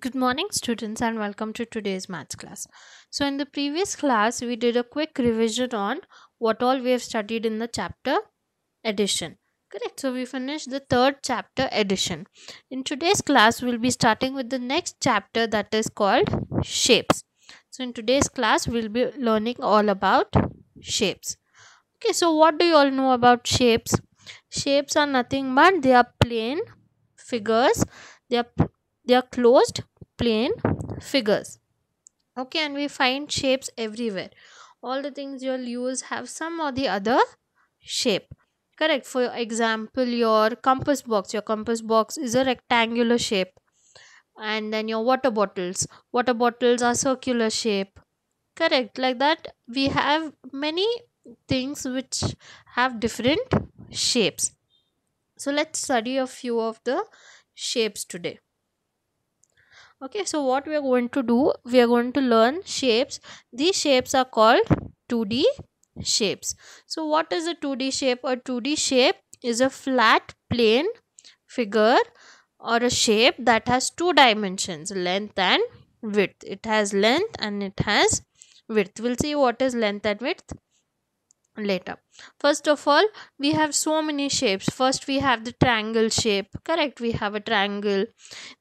Good morning, students, and welcome to today's maths class. So, in the previous class, we did a quick revision on what all we have studied in the chapter addition. Correct. So, we finished the third chapter addition. In today's class, we'll be starting with the next chapter that is called shapes. So, in today's class, we'll be learning all about shapes. Okay, so what do you all know about shapes? Shapes are nothing but they are plane figures, they are they are closed plane figures. Okay and we find shapes everywhere. All the things you'll use have some or the other shape. Correct. For example your compass box. Your compass box is a rectangular shape. And then your water bottles. Water bottles are circular shape. Correct. Like that we have many things which have different shapes. So let's study a few of the shapes today okay so what we are going to do we are going to learn shapes. These shapes are called 2d shapes. So what is a 2d shape? A 2d shape is a flat plane figure or a shape that has two dimensions length and width. It has length and it has width. We'll see what is length and width later. First of all we have so many shapes. First we have the triangle shape. Correct we have a triangle.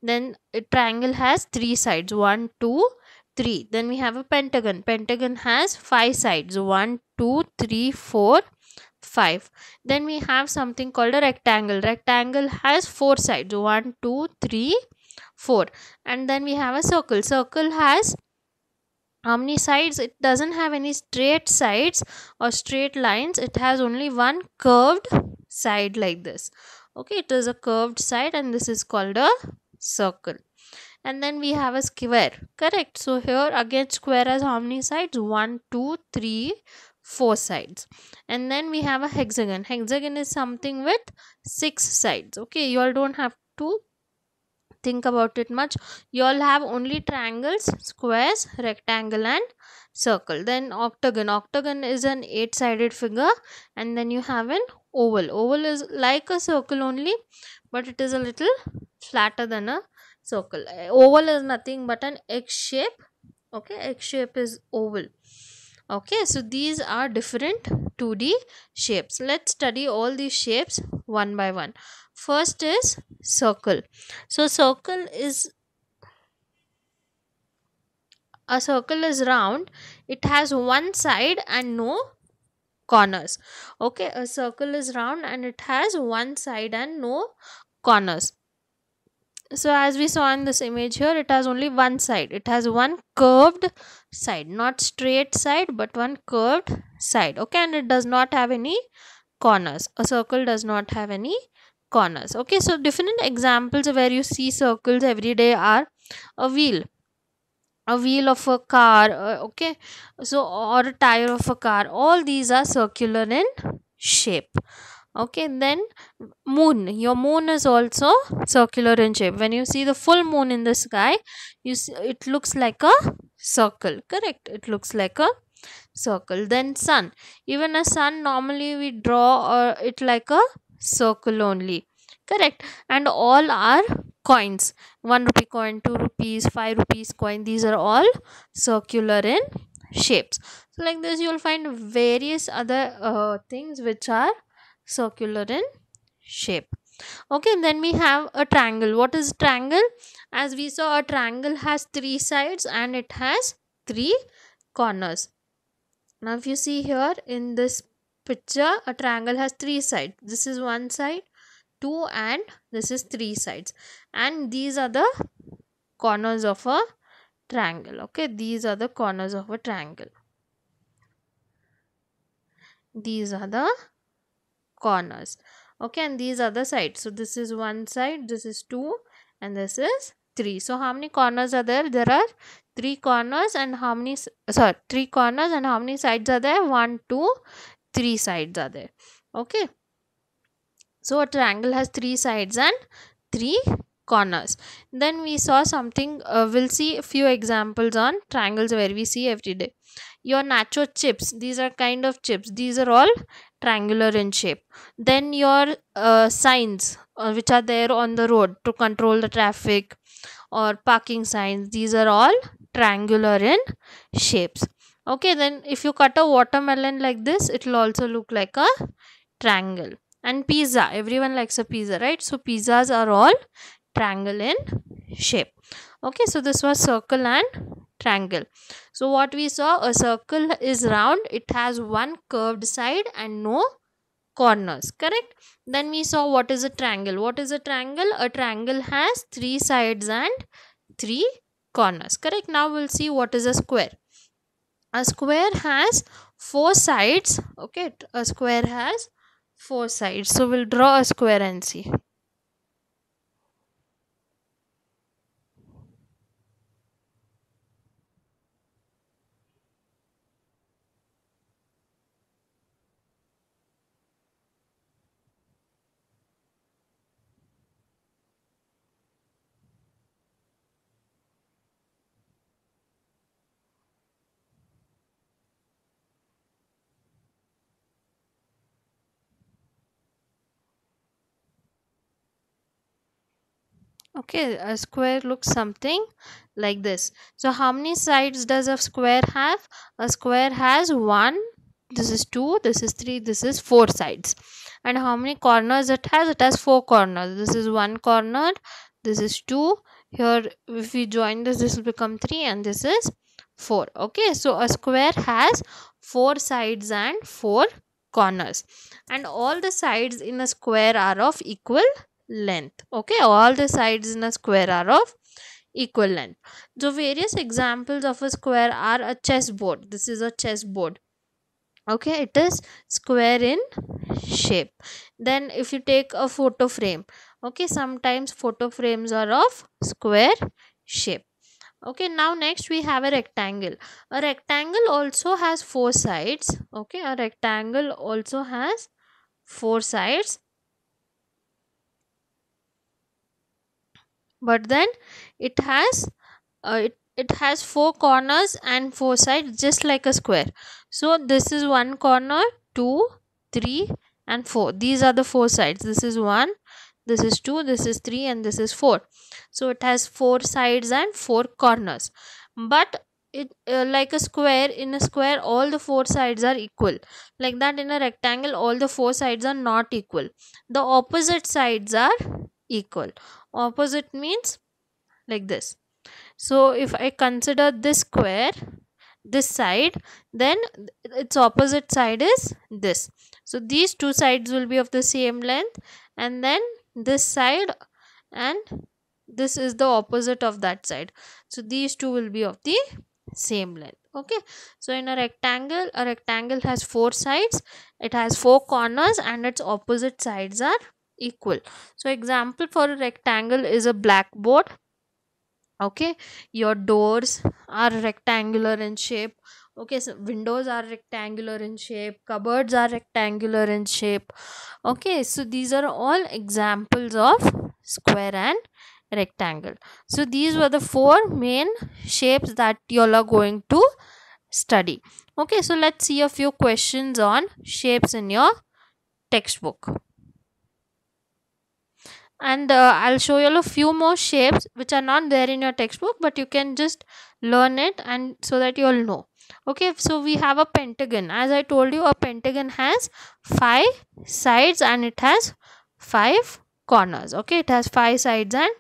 Then a triangle has three sides. One two three. Then we have a pentagon. Pentagon has five sides. One two three four five. Then we have something called a rectangle. Rectangle has four sides. One two three four. And then we have a circle. Circle has how many sides it doesn't have any straight sides or straight lines. It has only one curved side like this. Okay it is a curved side and this is called a circle. And then we have a square. Correct. So here again square has how many sides one two three four sides. And then we have a hexagon. Hexagon is something with six sides. Okay you all don't have to think about it much. You all have only triangles squares rectangle and circle. Then octagon. Octagon is an eight sided figure and then you have an oval. Oval is like a circle only but it is a little flatter than a circle. Uh, oval is nothing but an x shape. Okay x shape is oval. Okay so these are different 2d shapes. Let's study all these shapes one by one. First is circle. So circle is a circle is round. It has one side and no corners. Okay a circle is round and it has one side and no corners. So as we saw in this image here it has only one side. It has one curved side. Not straight side but one curved side. Okay and it does not have any corners. A circle does not have any corners. Okay so different examples where you see circles every day are a wheel. A wheel of a car uh, okay so or a tire of a car. All these are circular in shape. Okay then moon. Your moon is also circular in shape. When you see the full moon in the sky you see, it looks like a circle. Correct. It looks like a circle. Then sun. Even a sun normally we draw uh, it like a circle only. Correct. And all are coins. 1 rupee coin 2 rupees 5 rupees coin. These are all circular in shapes. So like this you will find various other uh, things which are circular in shape. Okay then we have a triangle. What is triangle? As we saw a triangle has three sides and it has three corners now if you see here in this picture a triangle has three sides. This is one side two and this is three sides. And these are the corners of a triangle okay? These are the corners of a triangle. These are the corners okay? And these are the sides. So this is one side this is two and this is three. So how many corners are there? There are three corners and how many sorry three corners and how many sides are there? One two three sides are there. Okay. So a triangle has three sides and three corners. Then we saw something uh, we'll see a few examples on triangles where we see every day. Your nacho chips these are kind of chips. These are all triangular in shape. Then your uh, signs uh, which are there on the road to control the traffic or parking signs these are all triangular in shapes. Okay then if you cut a watermelon like this it will also look like a triangle. And pizza everyone likes a pizza right? So pizzas are all triangle in shape. Okay so this was circle and triangle. So what we saw a circle is round. It has one curved side and no corners correct? Then we saw what is a triangle. What is a triangle? A triangle has three sides and three corners correct? Now we'll see what is a square. A square has four sides okay? A square has four sides. So we'll draw a square and see okay a square looks something like this. So how many sides does a square have? A square has one this is two this is three this is four sides. And how many corners it has? It has four corners. This is one corner this is two. Here if we join this this will become three and this is four. Okay so a square has four sides and four corners. And all the sides in a square are of equal length. Okay all the sides in a square are of equal length. So various examples of a square are a chessboard. This is a chessboard. Okay it is square in shape. Then if you take a photo frame okay sometimes photo frames are of square shape. Okay now next we have a rectangle. A rectangle also has four sides. Okay a rectangle also has four sides but then it has uh, it, it has four corners and four sides just like a square. So this is one corner two three and four. These are the four sides. This is one this is two this is three and this is four. So it has four sides and four corners. But it uh, like a square in a square all the four sides are equal. Like that in a rectangle all the four sides are not equal. The opposite sides are equal. Opposite means like this. So if i consider this square this side then its opposite side is this. So these two sides will be of the same length and then this side and this is the opposite of that side. So these two will be of the same length. Okay? So in a rectangle a rectangle has four sides it has four corners and its opposite sides are equal. So example for a rectangle is a blackboard. Okay your doors are rectangular in shape. Okay so windows are rectangular in shape. Cupboards are rectangular in shape. Okay so these are all examples of square and rectangle. So these were the four main shapes that you all are going to study. Okay so let's see a few questions on shapes in your textbook and uh, i'll show you a few more shapes which are not there in your textbook but you can just learn it and so that you all know. Okay so we have a pentagon. As i told you a pentagon has five sides and it has five corners. Okay it has five sides and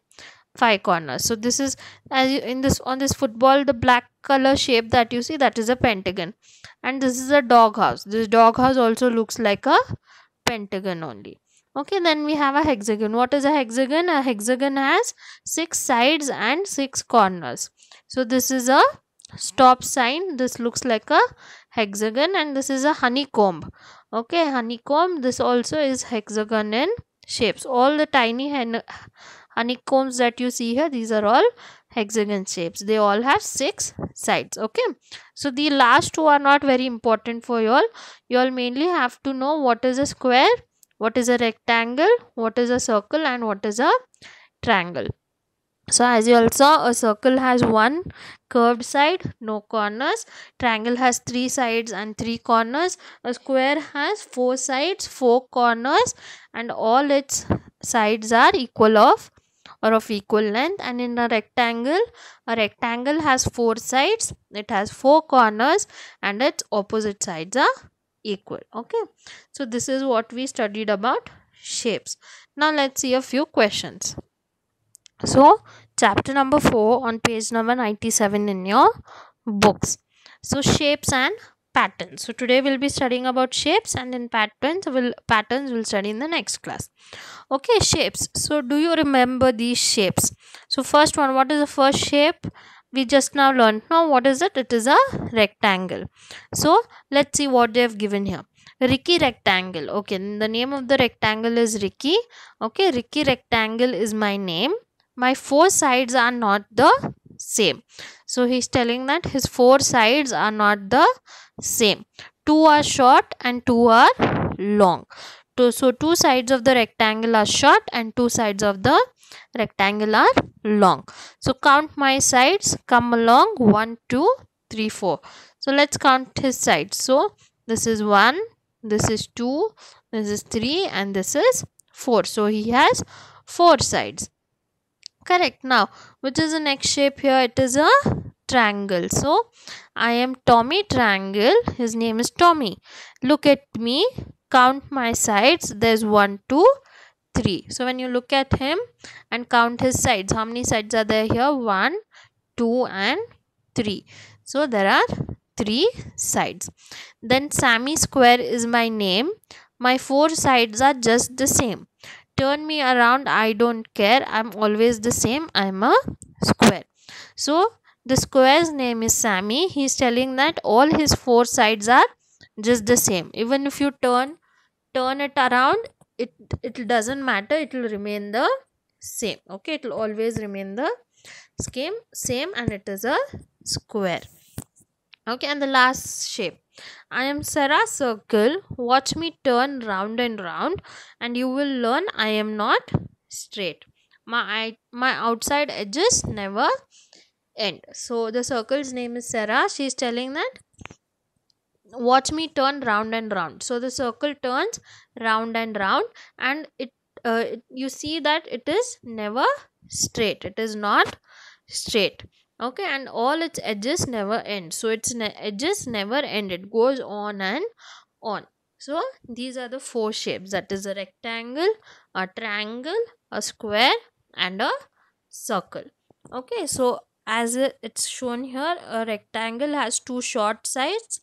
five corners. So this is as you, in this on this football the black color shape that you see that is a pentagon. And this is a dog house this dog house also looks like a pentagon only okay then we have a hexagon. What is a hexagon? A hexagon has six sides and six corners. So this is a stop sign. This looks like a hexagon and this is a honeycomb. Okay honeycomb this also is hexagon in shapes. All the tiny honeycombs that you see here these are all hexagon shapes. They all have six sides okay? So the last two are not very important for you all. You all mainly have to know what is a square what is a rectangle? What is a circle? And what is a triangle? So as you all saw a circle has one curved side no corners. Triangle has three sides and three corners. A square has four sides four corners. And all its sides are equal of or of equal length. And in a rectangle a rectangle has four sides. It has four corners. And its opposite sides are equal okay? So this is what we studied about shapes. Now let's see a few questions. So chapter number 4 on page number 97 in your books. So shapes and patterns. So today we'll be studying about shapes and in patterns will patterns we'll study in the next class. Okay shapes. So do you remember these shapes? So first one what is the first shape we just now learned now what is it? It is a rectangle. So let's see what they have given here. Ricky rectangle. Okay the name of the rectangle is ricky. Okay ricky rectangle is my name. My four sides are not the same. So he's telling that his four sides are not the same. Two are short and two are long two, so two sides of the rectangle are short and two sides of the rectangle are long. So count my sides. Come along. One two three four. So let's count his sides. So this is one this is two this is three and this is four. So he has four sides. Correct. Now which is the next shape here? It is a triangle. So i am tommy triangle. His name is tommy. Look at me count my sides there's one two three. So when you look at him and count his sides how many sides are there here? One two and three. So there are three sides. Then sammy square is my name. My four sides are just the same. Turn me around i don't care. I'm always the same. I'm a square. So the square's name is sammy. He's telling that all his four sides are just the same. Even if you turn turn it around it it doesn't matter it will remain the same okay it will always remain the same same and it is a square okay and the last shape I am Sarah Circle. Watch me turn round and round, and you will learn I am not straight. My my outside edges never end. So the circle's name is Sarah. She's telling that watch me turn round and round. So the circle turns round and round, and it, uh, it you see that it is never straight. It is not straight. Okay? And all its edges never end. So its ne- edges never end. It goes on and on. So these are the four shapes. That is a rectangle a triangle a square and a circle. Okay? So as it's shown here a rectangle has two short sides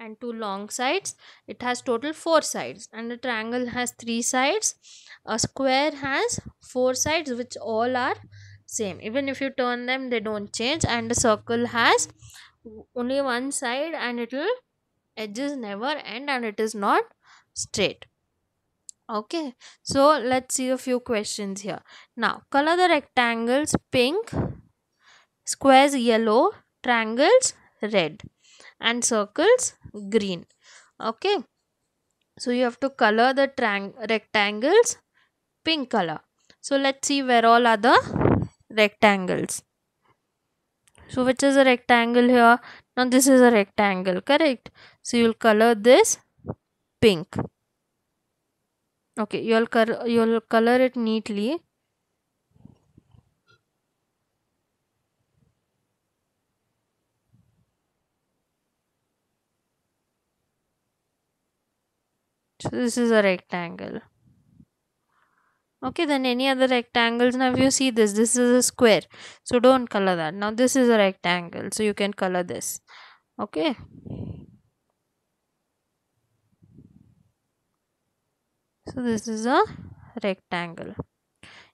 and two long sides. It has total four sides and a triangle has three sides. A square has four sides which all are same. Even if you turn them they don't change and the circle has only one side and it will edges never end and it is not straight. Okay so let's see a few questions here. Now color the rectangles pink squares yellow triangles red and circles green. Okay. So you have to color the rectangles pink color. So let's see where all are the rectangles. So which is a rectangle here? Now this is a rectangle correct? So you'll color this pink. Okay you'll you'll color it neatly so this is a rectangle. Okay then any other rectangles? Now if you see this this is a square. So don't color that. Now this is a rectangle. So you can color this. Okay? So this is a rectangle.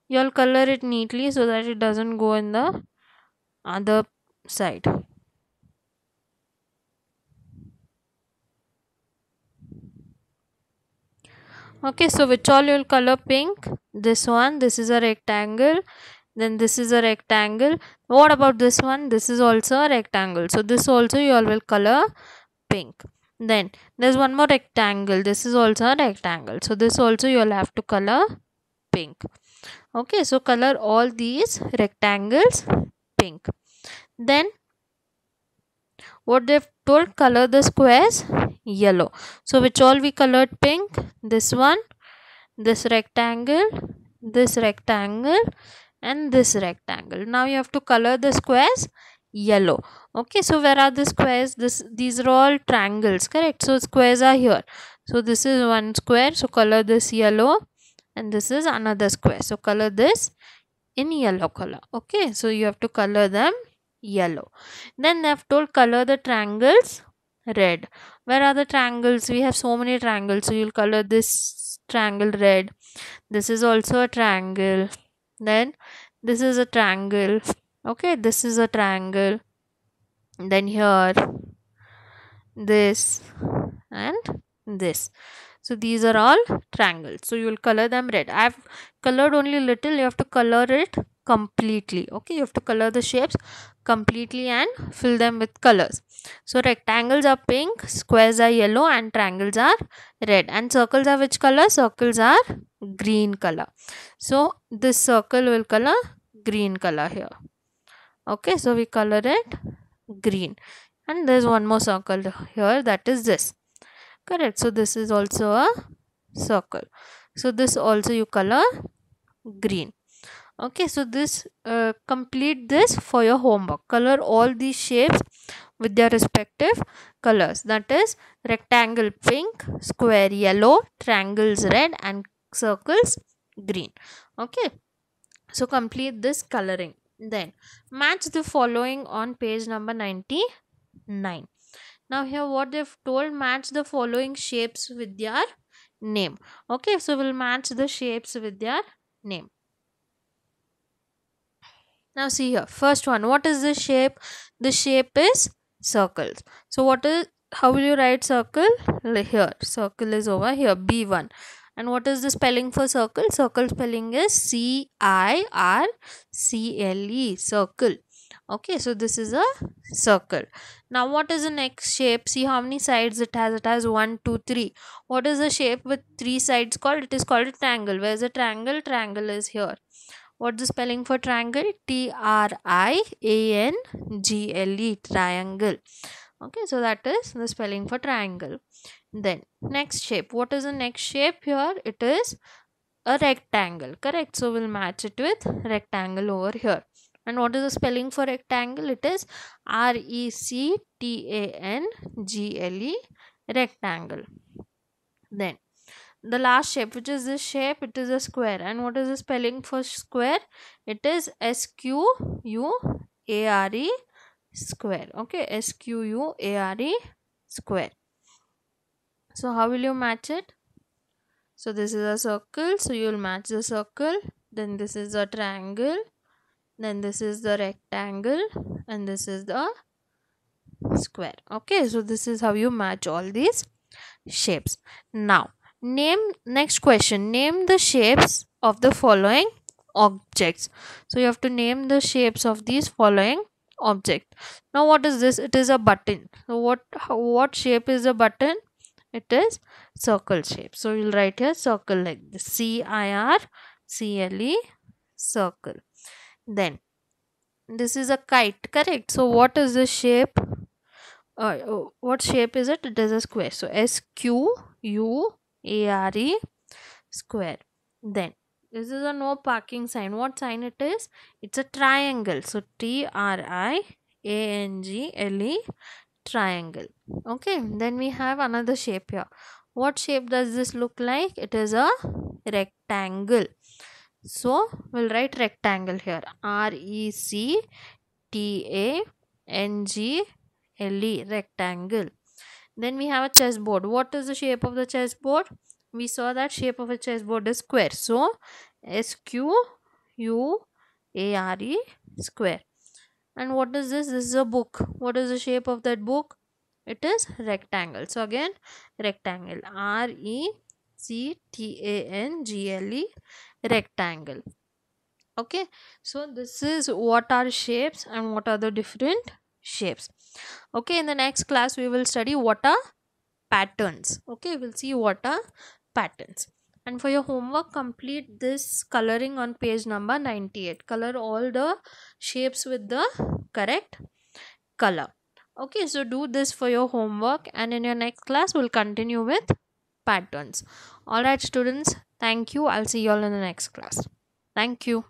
You'll color it neatly so that it doesn't go in the other side okay so which all you'll color? Pink this one this is a rectangle. Then this is a rectangle. What about this one? This is also a rectangle. So this also you all will color pink. Then there's one more rectangle. This is also a rectangle. So this also you'll have to color pink. Okay so color all these rectangles pink. Then what they've told color the squares yellow. So which all we colored? Pink this one this rectangle this rectangle and this rectangle. Now you have to color the squares yellow. Okay so where are the squares? This these are all triangles correct? So squares are here. So this is one square. So color this yellow and this is another square. So color this in yellow color. Okay so you have to color them yellow. Then they have told color the triangles red. Where are the triangles? We have so many triangles so you'll color this triangle red. This is also a triangle. Then this is a triangle. Okay this is a triangle. Then here this and this. So these are all triangles. So you will color them red. I've colored only little. You have to color it completely. Okay you have to color the shapes completely and fill them with colors. So rectangles are pink squares are yellow and triangles are red. And circles are which color? Circles are green color. So this circle will color green color here. Okay so we color it green. And there's one more circle here that is this. Correct. So this is also a circle. So this also you color green okay so this uh, complete this for your homework. Color all these shapes with their respective colors. That is rectangle pink square yellow triangles red and circles green. Okay so complete this coloring. Then match the following on page number 99 now here what they've told match the following shapes with their name. Okay so we'll match the shapes with their name now see here first one what is the shape the shape is circles so what is how will you write circle here circle is over here b1 and what is the spelling for circle? Circle spelling is C I R C L E. Circle. Okay, so this is a circle. Now, what is the next shape? See how many sides it has. It has one, two, three. What is the shape with three sides called? It is called a triangle. Where is the triangle? Triangle is here. What's the spelling for triangle? T R I A N G L E. Triangle. Okay, so that is the spelling for triangle then next shape what is the next shape here it is a rectangle correct so we'll match it with rectangle over here and what is the spelling for rectangle it is r e c t a n g l e rectangle then the last shape which is this shape it is a square. And what is the spelling for square? It is s q u a r e square. Okay s q u a r e square. So how will you match it? So this is a circle. So you will match the circle. Then this is a triangle. Then this is the rectangle. And this is the square. Okay so this is how you match all these shapes. Now name next question. Name the shapes of the following objects. So you have to name the shapes of these following object. Now what is this? It is a button. So what what shape is a button? It is circle shape. So you'll write here circle like this. C i r c l e circle. Then this is a kite correct? So what is the shape? Uh, what shape is it? It is a square. So s q u a r e square. Then this is a no parking sign. What sign it is? It's a triangle. So t r i a n g l e triangle. Okay then we have another shape here. What shape does this look like? It is a rectangle. So we'll write rectangle here. R e c t a n g l e rectangle then we have a chessboard. What is the shape of the chessboard? We saw that shape of a chessboard is square. So s q u a r e square. And what is this? This is a book. What is the shape of that book? It is rectangle. So again rectangle. R e c t a n g l e rectangle. Okay. So this is what are shapes and what are the different shapes. Okay in the next class we will study what are patterns. Okay we'll see what are patterns. And for your homework complete this coloring on page number 98 color all the shapes with the correct color. Okay so do this for your homework and in your next class we'll continue with patterns. All right students thank you. I'll see you all in the next class. Thank you